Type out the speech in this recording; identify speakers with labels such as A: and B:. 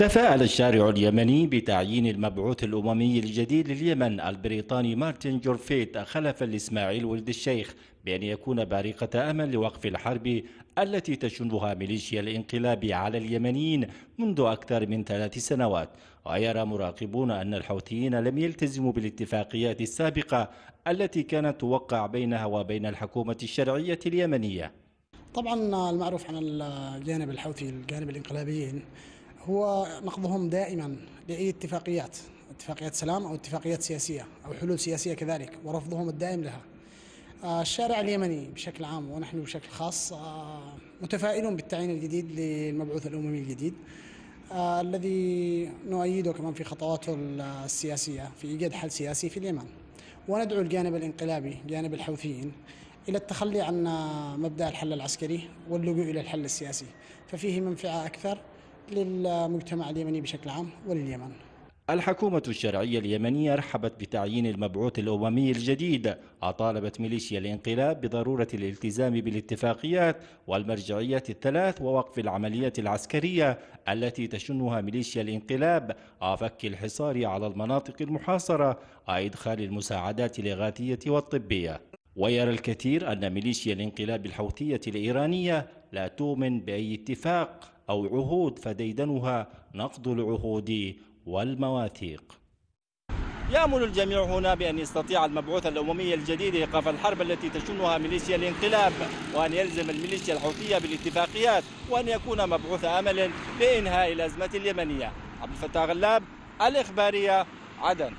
A: تفاءل الشارع اليمني بتعيين المبعوث الأممي الجديد لليمن البريطاني مارتن جورفيت خلف الإسماعيل ولد الشيخ بأن يكون بارقة أمل لوقف الحرب التي تشنها ميليشيا الانقلاب على اليمنيين منذ أكثر من ثلاث سنوات. ويرى مراقبون أن الحوثيين لم يلتزموا بالاتفاقيات السابقة التي كانت توقع بينها وبين الحكومة الشرعية اليمنية.
B: طبعا المعروف عن الجانب الحوثي الجانب الانقلابيين هو نقضهم دائما لأي اتفاقيات اتفاقيات سلام أو اتفاقيات سياسية أو حلول سياسية كذلك ورفضهم الدائم لها. آه، الشارع اليمني بشكل عام ونحن بشكل خاص آه، متفائلون بالتعيين الجديد للمبعوث الأممي الجديد آه، الذي نؤيده كمان في خطواته السياسية في إيجاد حل سياسي في اليمن. وندعو الجانب الانقلابي جانب الحوثيين إلى التخلي عن مبدأ الحل العسكري واللجوء إلى الحل السياسي ففيه منفعة أكثر للمجتمع اليمني بشكل عام ولليمن.
A: الحكومة الشرعية اليمنية رحبت بتعيين المبعوث الأممي الجديد. أطالبت ميليشيا الانقلاب بضرورة الالتزام بالاتفاقيات والمرجعيات الثلاث ووقف العمليات العسكرية التي تشنها ميليشيا الانقلاب. وفك الحصار على المناطق المحاصرة وإدخال المساعدات الإغاثية والطبية. ويرى الكثير أن ميليشيا الانقلاب الحوثية الإيرانية لا تؤمن بأي اتفاق. أو عهود فديدنها نقض العهود والمواثيق. يأمل الجميع هنا بأن يستطيع المبعوث الأممي الجديد إيقاف الحرب التي تشنها ميليشيا الانقلاب وأن يلزم الميليشيا الحوثية بالاتفاقيات وأن يكون مبعوث أمل لإنهاء الأزمة اليمنية. عبد الفتاح غلاب الإخبارية عدن.